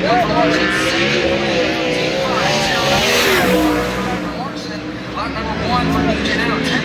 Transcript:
Larson, lot number one for Nugent out.